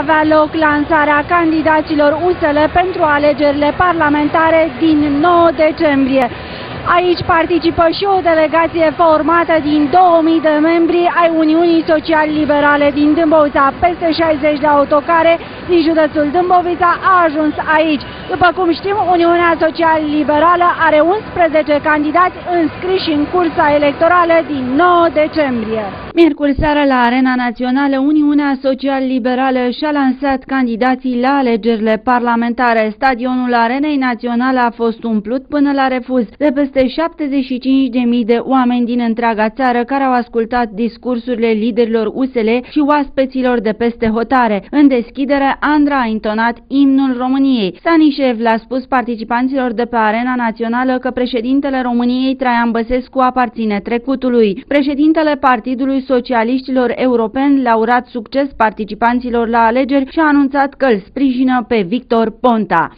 avea loc lansarea candidaților USL pentru alegerile parlamentare din 9 decembrie. Aici participă și o delegație formată din 2000 de membri ai Uniunii Social-Liberale din Dâmbovița. Peste 60 de autocare din județul Dâmbovița a ajuns aici. După cum știm, Uniunea Social-Liberală are 11 candidați înscriși în cursa electorală din 9 decembrie. Miercuri seara la Arena Națională, Uniunea Social-Liberală și-a lansat candidații la alegerile parlamentare. Stadionul Arenei Naționale a fost umplut până la refuz de peste 75.000 de oameni din întreaga țară care au ascultat discursurile liderilor USL și oaspeților de peste hotare. În deschidere, Andra a intonat imnul României. Stanișev le-a spus participanților de pe Arena Națională că președintele României Traian Băsescu aparține trecutului. Președintele Partidului Socialiștilor Europeni le-a urat succes participanților la alegeri și a anunțat că îl sprijină pe Victor Ponta.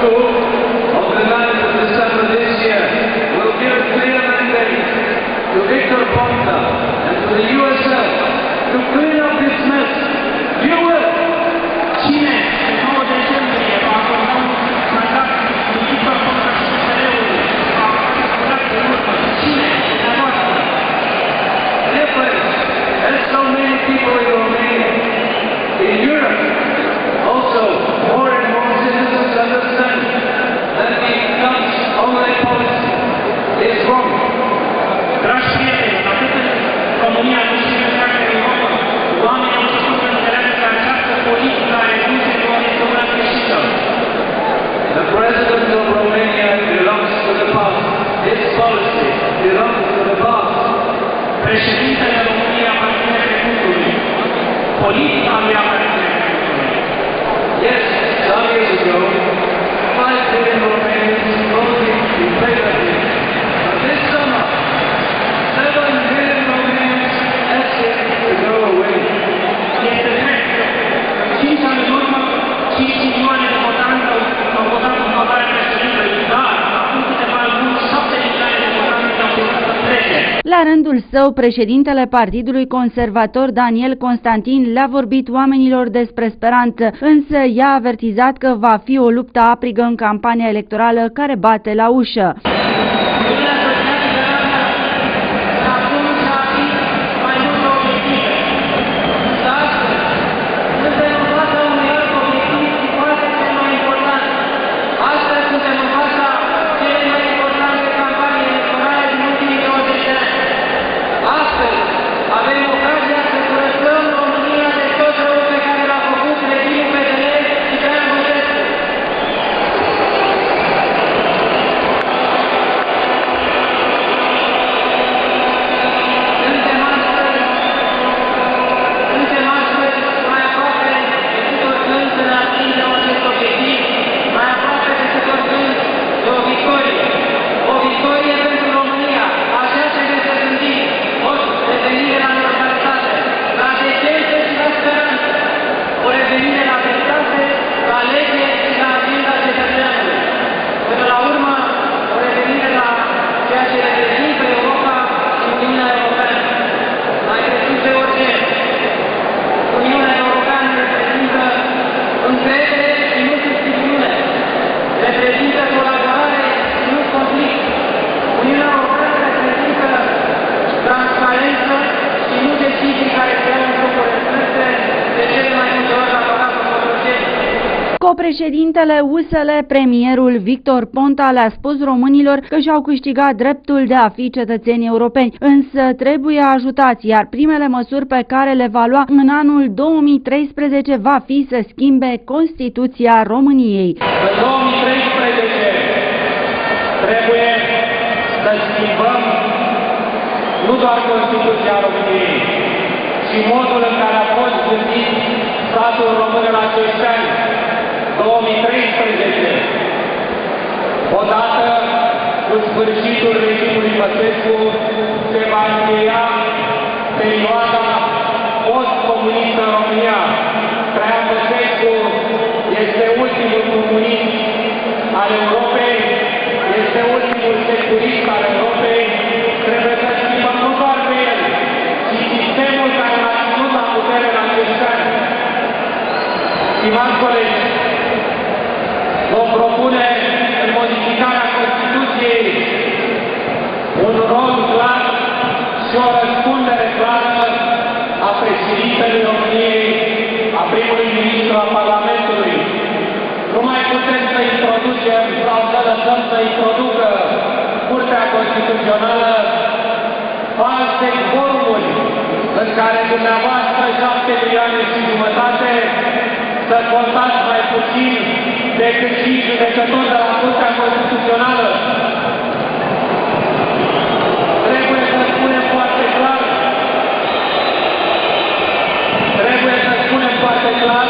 Acabou. La rândul său, președintele Partidului Conservator Daniel Constantin le-a vorbit oamenilor despre speranță, însă i-a avertizat că va fi o luptă aprigă în campania electorală care bate la ușă. Copreședintele USL, premierul Victor Ponta, le-a spus românilor că și-au câștigat dreptul de a fi cetățeni europeni, însă trebuie ajutați, iar primele măsuri pe care le va lua în anul 2013 va fi să schimbe Constituția României. În 2013 trebuie să schimbăm nu doar Constituția României, ci modul în care a fost gândit statul român în acești ani. 2013. Odată cu sfârșitul regimului Băsescu se va încheia perioada post-comunistă în România. Traian Băsescu este ultimul comunist al Europei, este ultimul securist al Europei. Trebuie să schimbăm nu doar pe el, ci sistemul care l-a ținut la putere în acești ani. Stimați colegi, și o răspundere clară a președintelui României, a primului ministru al Parlamentului. Nu mai putem să introducem sau să lăsăm să introducă Curtea Constituțională false formuri în care dumneavoastră șapte milioane și jumătate să contați mai puțin decât și judecători de la Curtea Constituțională. Trebuie să spunem foarte clar, trebuie să spunem foarte clar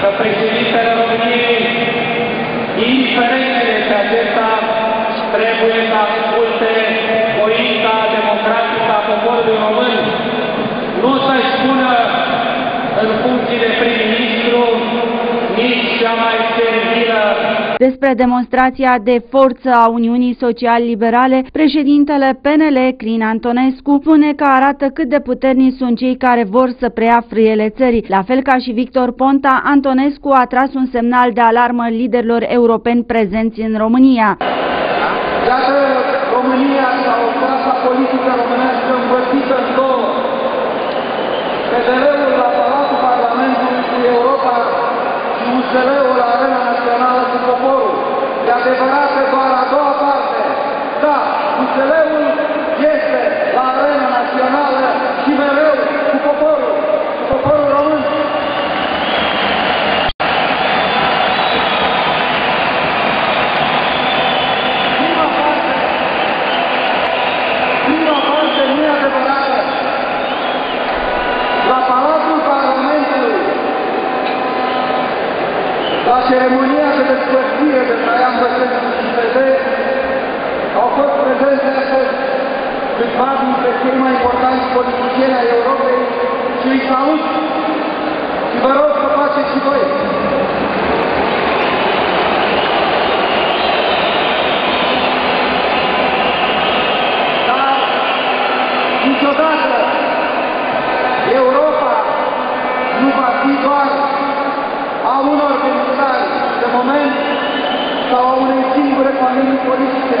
că președintele României, indiferent ce este acesta, trebuie să asculte voința democratică a poporului român, nu să-și spună în funcție de prim-ministru nici cea mai servilă. Despre demonstrația de forță a Uniunii Social-Liberale, președintele PNL, Crin Antonescu, spune că arată cât de puternici sunt cei care vor să preia frâiele țării. La fel ca și Victor Ponta, Antonescu a tras un semnal de alarmă liderilor europeni prezenți în România. Iată România sau clasa politică românească împărțită în două. PDL-ul la Palatul Parlamentului cu Europa și USL-ul Pelé, câțiva dintre cei mai importanți politicieni ai Europei și îi salut. Și vă rog să faceți și voi. Dar niciodată Europa nu va fi doar a unor comunitari de moment sau a unei singure familii politice.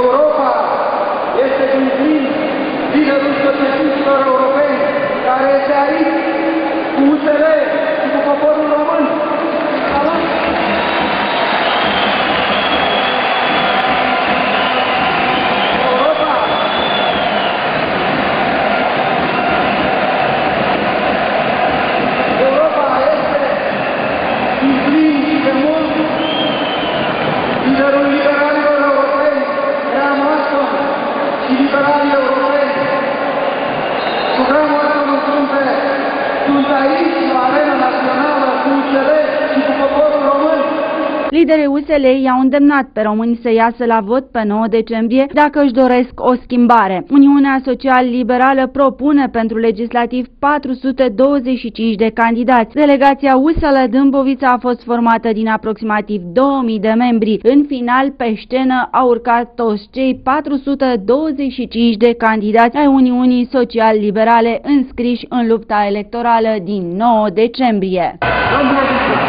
Europa este din plin liderul societiștilor europeni care este aici cu USR Liderii USL i-au îndemnat pe români să iasă la vot pe 9 decembrie dacă își doresc o schimbare. Uniunea Social-Liberală propune pentru legislativ 425 de candidați. Delegația USL Dâmbovița a fost formată din aproximativ 2000 de membri. În final, pe scenă au urcat toți cei 425 de candidați ai Uniunii Social-Liberale înscriși în lupta electorală din 9 decembrie. Domnule